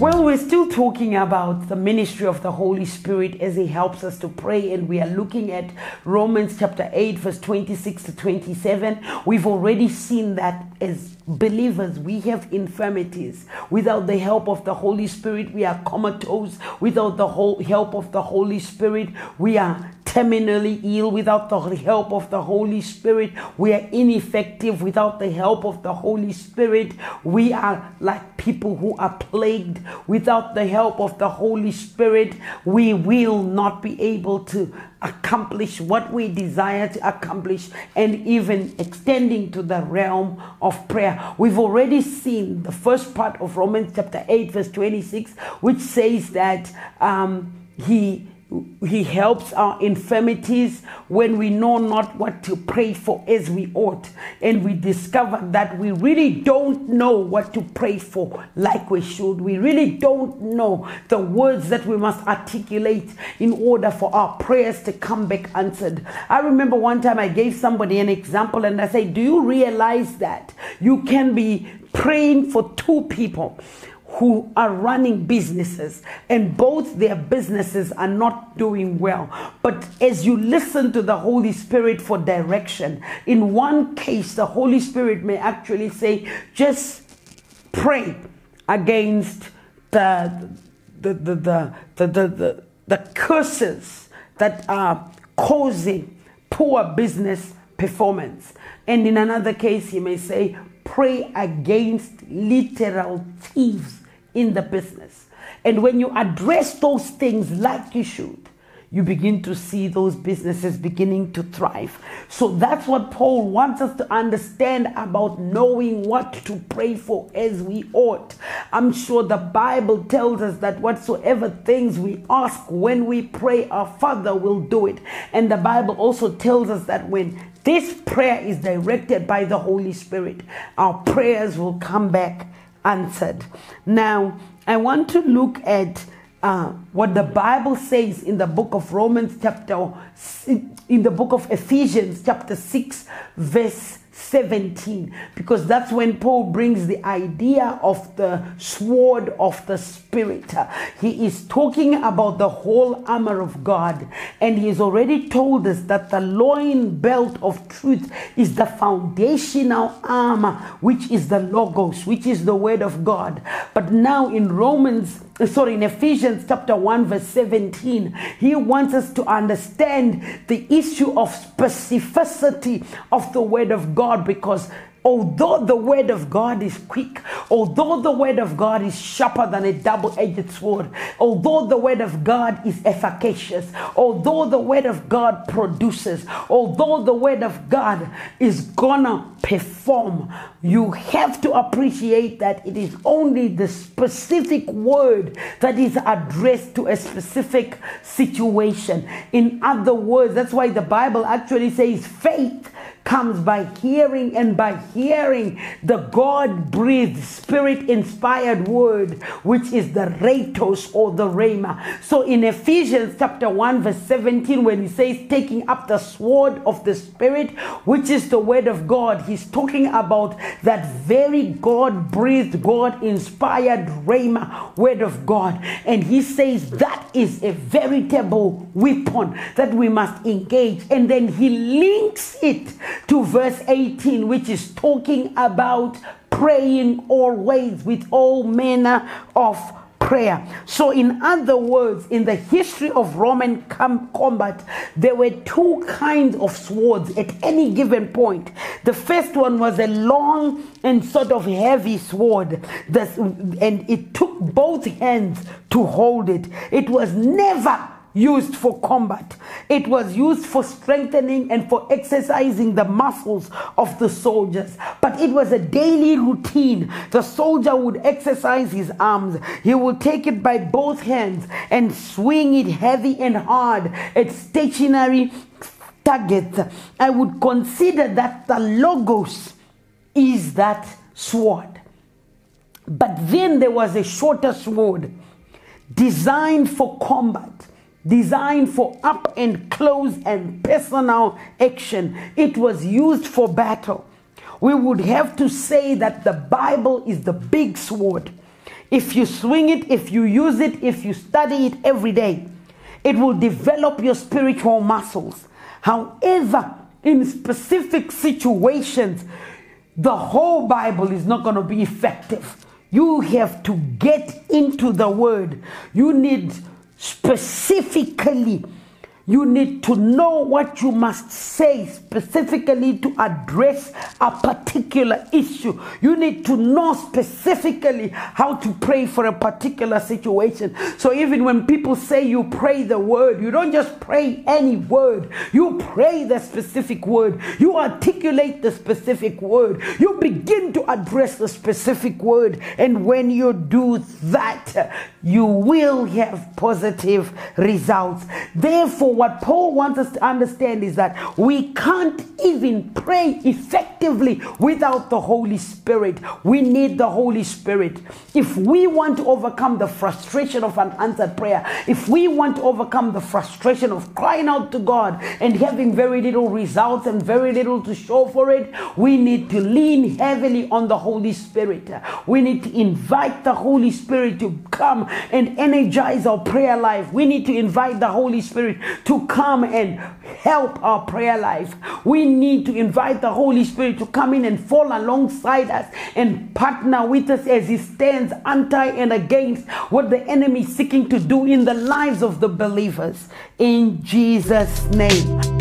Well, we're still talking about the ministry of the Holy Spirit as He helps us to pray, and we are looking at Romans chapter 8, verse 26 to 27. We've already seen that as believers, we have infirmities. Without the help of the Holy Spirit, we are comatose. Without the whole help of the Holy Spirit, we are terminally ill without the help of the Holy Spirit. We are ineffective without the help of the Holy Spirit. We are like people who are plagued without the help of the Holy Spirit. We will not be able to accomplish what we desire to accomplish and even extending to the realm of prayer. We've already seen the first part of Romans chapter 8, verse 26, which says that um, he he helps our infirmities when we know not what to pray for as we ought. And we discover that we really don't know what to pray for like we should. We really don't know the words that we must articulate in order for our prayers to come back answered. I remember one time I gave somebody an example and I said, Do you realize that you can be praying for two people? Who are running businesses and both their businesses are not doing well. But as you listen to the Holy Spirit for direction, in one case, the Holy Spirit may actually say, just pray against the, the, the, the, the, the, the, the curses that are causing poor business performance. And in another case, he may say, pray against literal thieves in the business. And when you address those things like you should, you begin to see those businesses beginning to thrive. So that's what Paul wants us to understand about knowing what to pray for as we ought. I'm sure the Bible tells us that whatsoever things we ask when we pray, our Father will do it. And the Bible also tells us that when this prayer is directed by the Holy Spirit, our prayers will come back answered. Now, I want to look at uh, what the Bible says in the book of Romans, chapter, in the book of Ephesians, chapter 6, verse 17 because that's when Paul brings the idea of the sword of the spirit. He is talking about the whole armor of God and he has already told us that the loin belt of truth is the foundational armor which is the logos which is the word of God. But now in Romans uh, sorry, in Ephesians chapter 1, verse 17, he wants us to understand the issue of specificity of the word of God because although the word of God is quick, although the word of God is sharper than a double edged sword, although the word of God is efficacious, although the word of God produces, although the word of God is gonna perform, you have to appreciate that it is only the specific word that is addressed to a specific situation. In other words, that's why the Bible actually says faith comes by hearing and by hearing the God breathed, spirit inspired word, which is the Rhetos or the Rhema. So in Ephesians chapter 1, verse 17, when he says taking up the sword of the Spirit, which is the word of God, he's talking about that very God breathed, God inspired Rhema word of God. And he says that is a veritable weapon that we must engage. And then he links it to verse 18, which is talking about praying always with all manner of prayer. So, in other words, in the history of Roman com- combat, there were two kinds of swords at any given point. The first one was a long and sort of heavy sword, and it took both hands to hold it. It was never used for combat. It was used for strengthening and for exercising the muscles of the soldiers. But it was a daily routine. The soldier would exercise his arms, he would take it by both hands and swing it heavy and hard at stationary targets. I would consider that the logos is that sword. But then there was a shorter sword designed for combat designed for up and close and personal action. It was used for battle. We would have to say that the Bible is the big sword. if you swing it, if you use it, if you study it every day, it will develop your spiritual muscles. However, in specific situations, the whole Bible is not going to be effective. You have to get into the Word. You need specifically you need to know what you must say specifically to address a particular issue. You need to know specifically how to pray for a particular situation. So even when people say you pray the word, you don't just pray any word. You pray the specific word. You articulate the specific word. You begin to address the specific word. And when you do that, you will have positive results. Therefore, what Paul wants us to understand is that we can't even pray effectively without the Holy Spirit. We need the Holy Spirit. If we want to overcome the frustration of an answered prayer, if we want to overcome the frustration of crying out to God and having very little results and very little to show for it, we need to lean heavily on the Holy Spirit. We need to invite the Holy Spirit to come and energize our prayer life. We need to invite the Holy Spirit to come and help our prayer life. We need to invite the Holy Spirit to come in and fall alongside us and partner with us as He stands anti and against what the enemy is seeking to do in the lives of the believers. In Jesus' name.